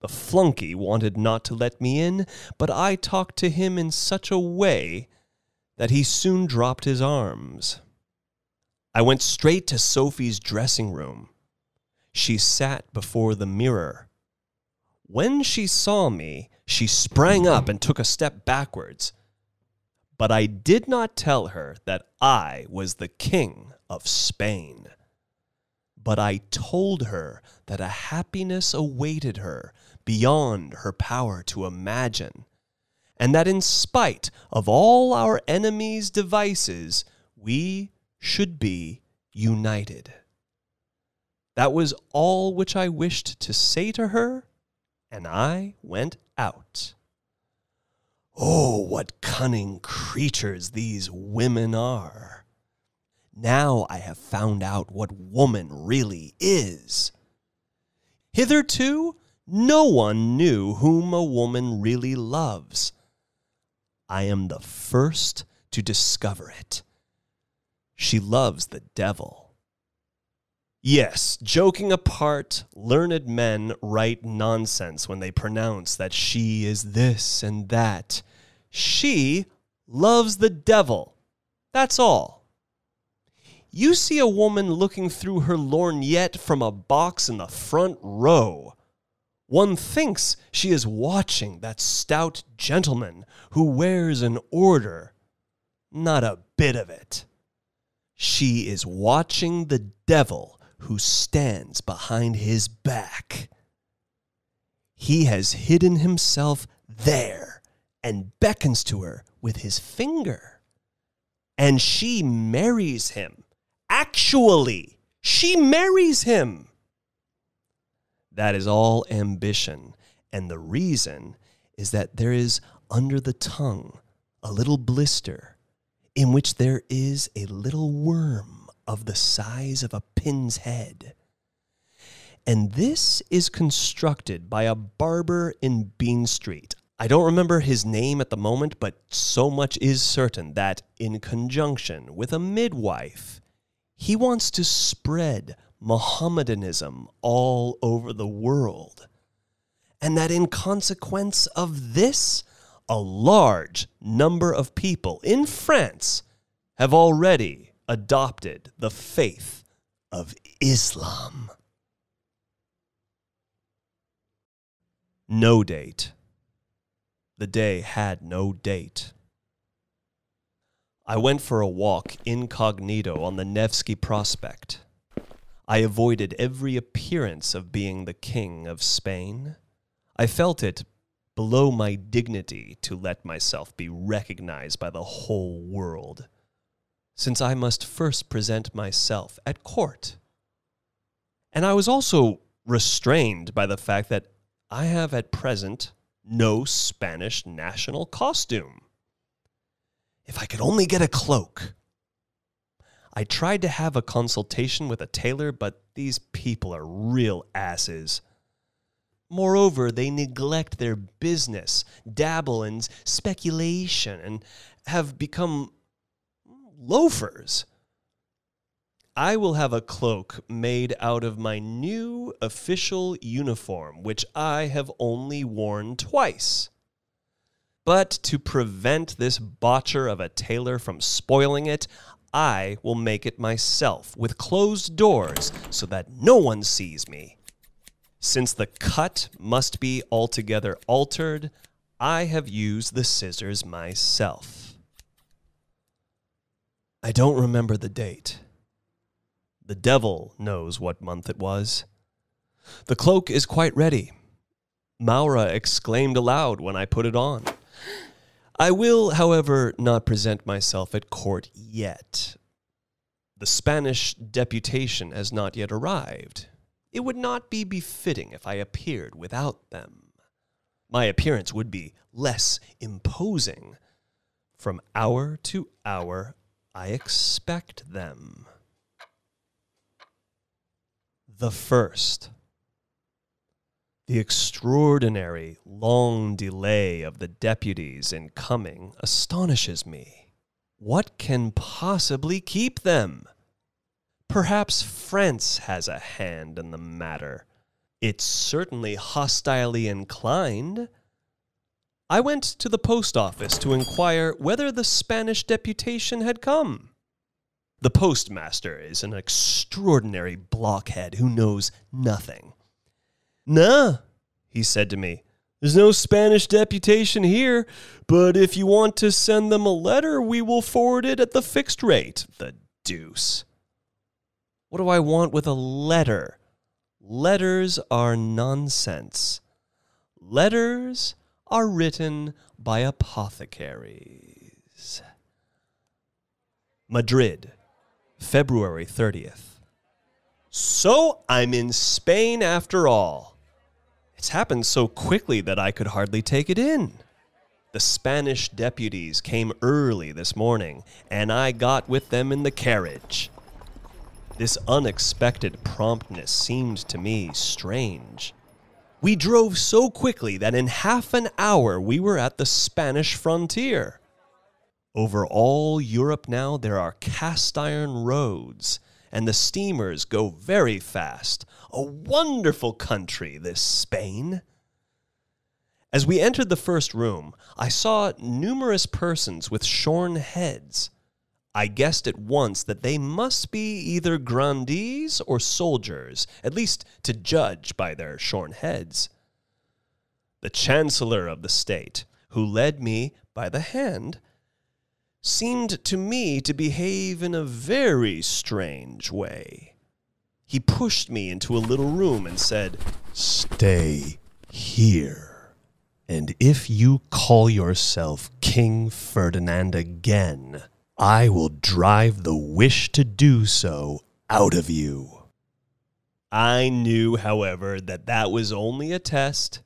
The flunky wanted not to let me in, but I talked to him in such a way that he soon dropped his arms. I went straight to Sophie's dressing room. She sat before the mirror. When she saw me, she sprang up and took a step backwards. But I did not tell her that I was the king of Spain. But I told her that a happiness awaited her beyond her power to imagine, and that in spite of all our enemies' devices, we should be united. That was all which I wished to say to her, and I went out. Oh, what cunning creatures these women are! Now I have found out what woman really is. Hitherto, no one knew whom a woman really loves. I am the first to discover it. She loves the devil. Yes, joking apart, learned men write nonsense when they pronounce that she is this and that. She loves the devil. That's all. You see a woman looking through her lorgnette from a box in the front row. One thinks she is watching that stout gentleman who wears an order. Not a bit of it. She is watching the devil who stands behind his back. He has hidden himself there and beckons to her with his finger. And she marries him. Actually, she marries him. That is all ambition. And the reason is that there is under the tongue a little blister in which there is a little worm of the size of a pin's head. And this is constructed by a barber in Bean Street. I don't remember his name at the moment, but so much is certain that, in conjunction with a midwife, he wants to spread Mohammedanism all over the world. And that in consequence of this, a large number of people in France have already adopted the faith of Islam. No date. The day had no date. I went for a walk incognito on the Nevsky Prospect. I avoided every appearance of being the king of Spain. I felt it below my dignity to let myself be recognized by the whole world, since I must first present myself at court. And I was also restrained by the fact that I have at present no Spanish national costume. If I could only get a cloak. I tried to have a consultation with a tailor, but these people are real asses. Moreover, they neglect their business, dabble in speculation, and have become loafers. I will have a cloak made out of my new official uniform, which I have only worn twice. But to prevent this botcher of a tailor from spoiling it, I will make it myself with closed doors so that no one sees me. Since the cut must be altogether altered, I have used the scissors myself. I don't remember the date. The devil knows what month it was. The cloak is quite ready. Maura exclaimed aloud when I put it on. I will, however, not present myself at court yet. The Spanish deputation has not yet arrived. It would not be befitting if I appeared without them. My appearance would be less imposing. From hour to hour, I expect them. The first. The extraordinary long delay of the deputies in coming astonishes me. What can possibly keep them? Perhaps France has a hand in the matter. It's certainly hostilely inclined. I went to the post office to inquire whether the Spanish deputation had come. The postmaster is an extraordinary blockhead who knows nothing. Nah, he said to me, there's no Spanish deputation here, but if you want to send them a letter, we will forward it at the fixed rate. The deuce. What do I want with a letter? Letters are nonsense. Letters are written by apothecaries. Madrid, February 30th. So I'm in Spain after all. It's happened so quickly that I could hardly take it in. The Spanish deputies came early this morning, and I got with them in the carriage. This unexpected promptness seemed to me strange. We drove so quickly that in half an hour we were at the Spanish frontier. Over all Europe now there are cast iron roads, and the steamers go very fast. A wonderful country, this Spain. As we entered the first room, I saw numerous persons with shorn heads. I guessed at once that they must be either grandees or soldiers, at least to judge by their shorn heads. The chancellor of the state, who led me by the hand, seemed to me to behave in a very strange way. He pushed me into a little room and said, Stay here. And if you call yourself King Ferdinand again, I will drive the wish to do so out of you. I knew, however, that that was only a test,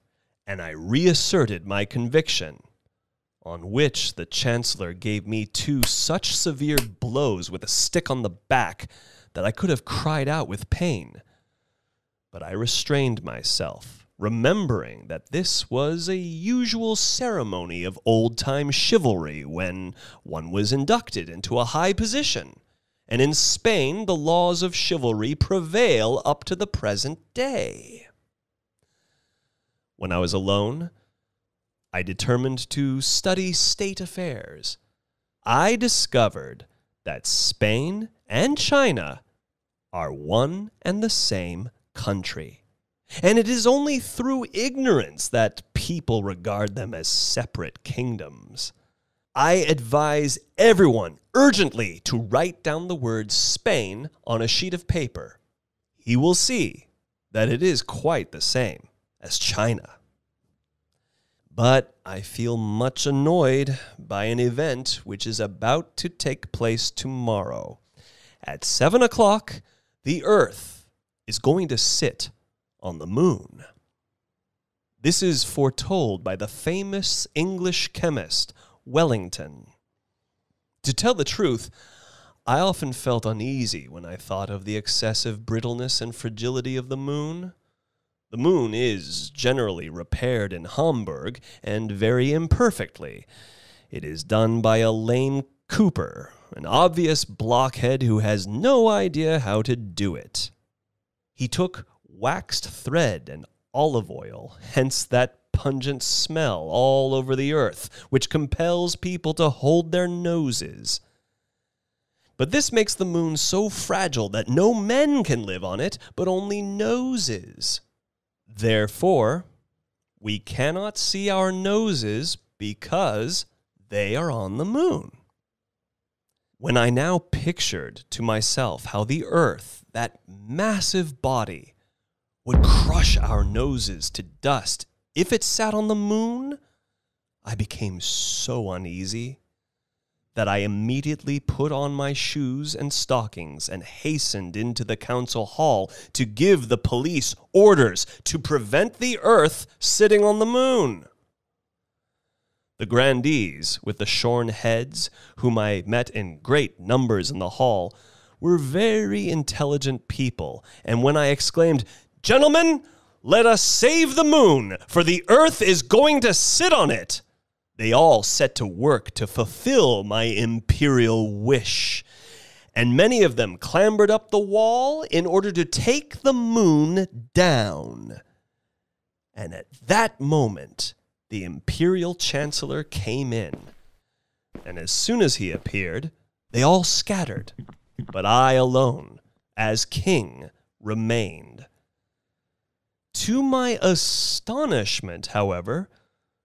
and I reasserted my conviction, on which the Chancellor gave me two such severe blows with a stick on the back that I could have cried out with pain. But I restrained myself, remembering that this was a usual ceremony of old time chivalry when one was inducted into a high position. And in Spain, the laws of chivalry prevail up to the present day. When I was alone, I determined to study state affairs. I discovered that Spain and China are one and the same country. And it is only through ignorance that people regard them as separate kingdoms. I advise everyone urgently to write down the word Spain on a sheet of paper. He will see that it is quite the same as China. But I feel much annoyed by an event which is about to take place tomorrow. At seven o'clock, the Earth is going to sit on the moon. This is foretold by the famous English chemist Wellington. To tell the truth, I often felt uneasy when I thought of the excessive brittleness and fragility of the moon. The moon is generally repaired in Hamburg and very imperfectly. It is done by a lame cooper, an obvious blockhead who has no idea how to do it. He took waxed thread and olive oil, hence that pungent smell all over the earth, which compels people to hold their noses. But this makes the moon so fragile that no men can live on it, but only noses. Therefore, we cannot see our noses because they are on the moon. When I now pictured to myself how the earth, that massive body, would crush our noses to dust if it sat on the moon, I became so uneasy that I immediately put on my shoes and stockings and hastened into the council hall to give the police orders to prevent the earth sitting on the moon. The grandees, with the shorn heads, whom I met in great numbers in the hall, were very intelligent people, and when I exclaimed, Gentlemen, let us save the moon, for the earth is going to sit on it. They all set to work to fulfill my imperial wish, and many of them clambered up the wall in order to take the moon down. And at that moment, the imperial chancellor came in. And as soon as he appeared, they all scattered, but I alone, as king, remained. To my astonishment, however,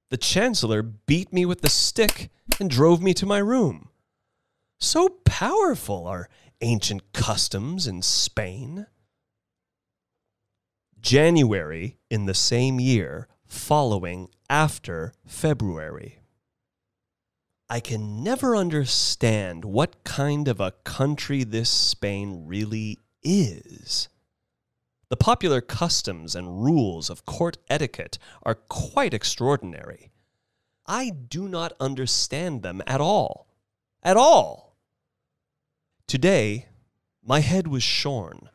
the chancellor beat me with the stick and drove me to my room. So powerful are ancient customs in Spain. January in the same year, following after February. I can never understand what kind of a country this Spain really is. The popular customs and rules of court etiquette are quite extraordinary. I do not understand them at all. At all. Today, my head was shorn,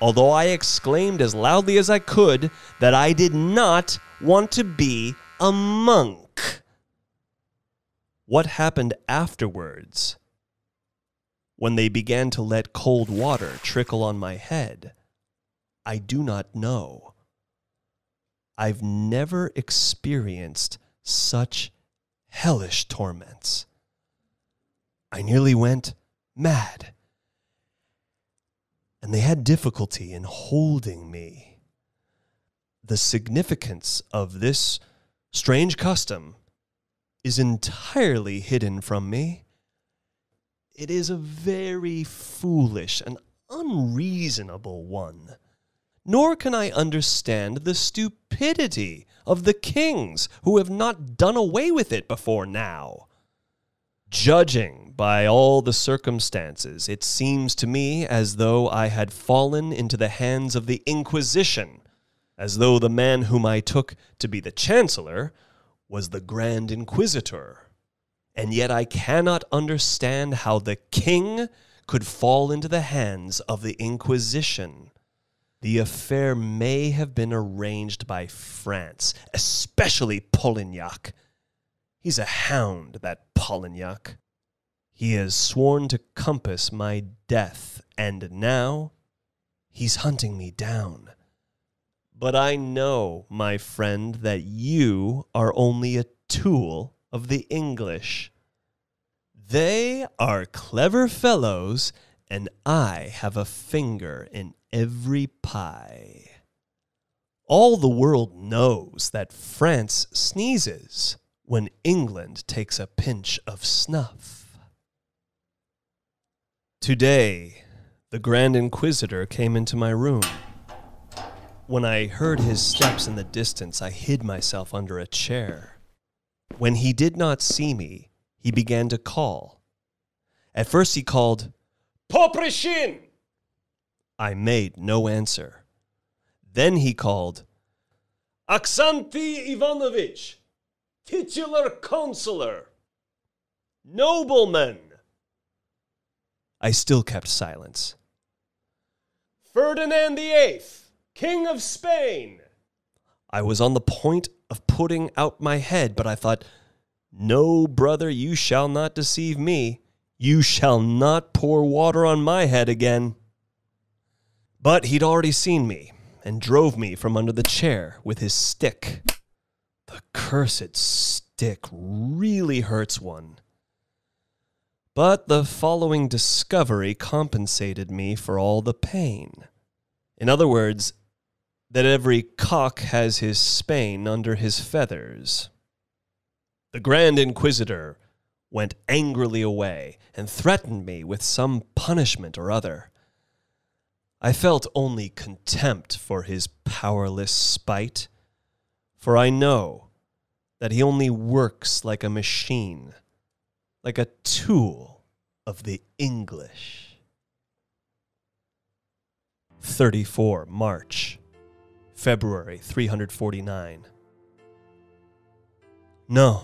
although I exclaimed as loudly as I could that I did not want to be a monk. What happened afterwards when they began to let cold water trickle on my head? I do not know. I've never experienced such hellish torments. I nearly went mad. And they had difficulty in holding me. The significance of this strange custom is entirely hidden from me. It is a very foolish and unreasonable one. Nor can I understand the stupidity of the kings who have not done away with it before now. Judging by all the circumstances, it seems to me as though I had fallen into the hands of the Inquisition, as though the man whom I took to be the Chancellor was the Grand Inquisitor. And yet I cannot understand how the king could fall into the hands of the Inquisition. The affair may have been arranged by France, especially Polignac. He's a hound, that Polignac. He has sworn to compass my death, and now he's hunting me down. But I know, my friend, that you are only a tool of the English. They are clever fellows, and I have a finger in every pie. All the world knows that France sneezes when England takes a pinch of snuff. Today, the Grand Inquisitor came into my room. When I heard his steps in the distance, I hid myself under a chair. When he did not see me, he began to call. At first, he called, Poprishin! I made no answer. Then he called, Aksanti Ivanovich, titular councillor, nobleman. I still kept silence. Ferdinand the Eighth, King of Spain. I was on the point of putting out my head, but I thought, No, brother, you shall not deceive me. You shall not pour water on my head again. But he'd already seen me and drove me from under the chair with his stick. The cursed stick really hurts one. But the following discovery compensated me for all the pain. In other words, that every cock has his Spain under his feathers. The Grand Inquisitor went angrily away and threatened me with some punishment or other. I felt only contempt for his powerless spite, for I know that he only works like a machine, like a tool of the English. 34 March February 349. No,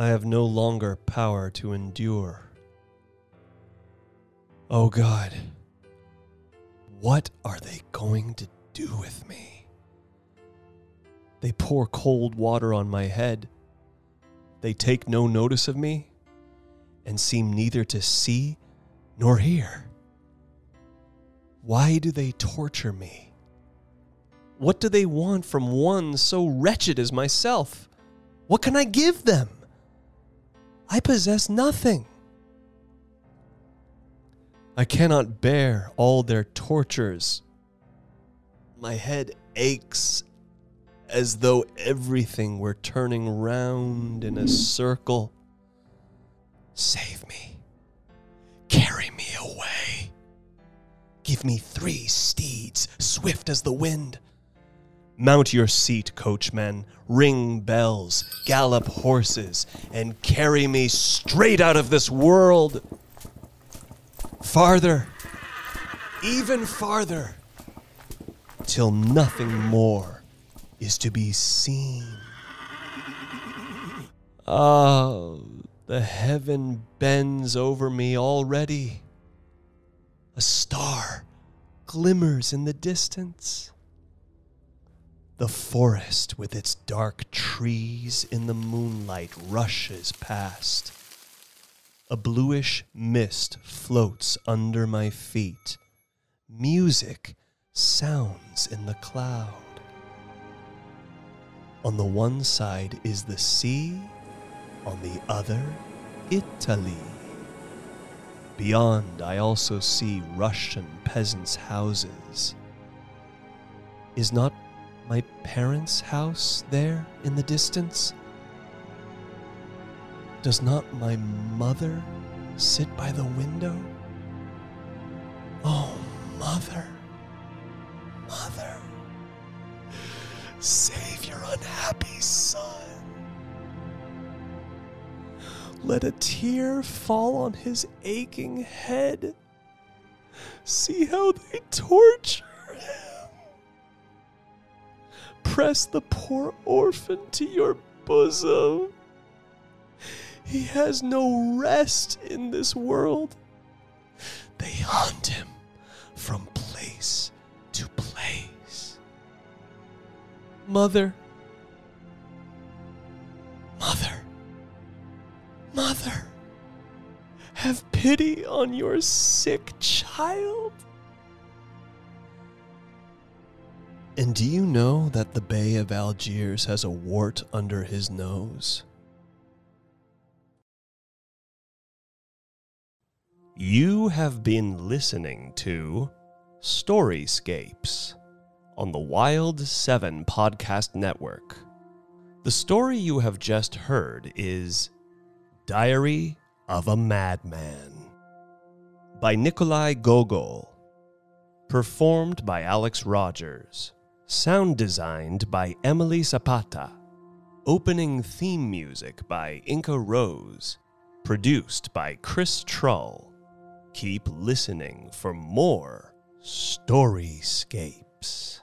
I have no longer power to endure. Oh God, what are they going to do with me? They pour cold water on my head. They take no notice of me and seem neither to see nor hear. Why do they torture me? What do they want from one so wretched as myself? What can I give them? I possess nothing. I cannot bear all their tortures. My head aches as though everything were turning round in a circle. Save me. Carry me away. Give me three steeds, swift as the wind Mount your seat, coachmen, ring bells, gallop horses, and carry me straight out of this world. Farther, even farther, till nothing more is to be seen. Ah, the heaven bends over me already. A star glimmers in the distance. The forest with its dark trees in the moonlight rushes past. A bluish mist floats under my feet. Music sounds in the cloud. On the one side is the sea, on the other, Italy. Beyond, I also see Russian peasants' houses. Is not my parents' house there in the distance? Does not my mother sit by the window? Oh, mother, mother, save your unhappy son. Let a tear fall on his aching head. See how they torture him. Press the poor orphan to your bosom. He has no rest in this world. They hunt him from place to place. Mother, mother, mother, have pity on your sick child. And do you know that the Bey of Algiers has a wart under his nose? You have been listening to Storyscapes on the Wild 7 Podcast Network. The story you have just heard is Diary of a Madman by Nikolai Gogol, performed by Alex Rogers, sound designed by Emily Zapata, opening theme music by Inka Rose, produced by Chris Trull. Keep listening for more Storyscapes.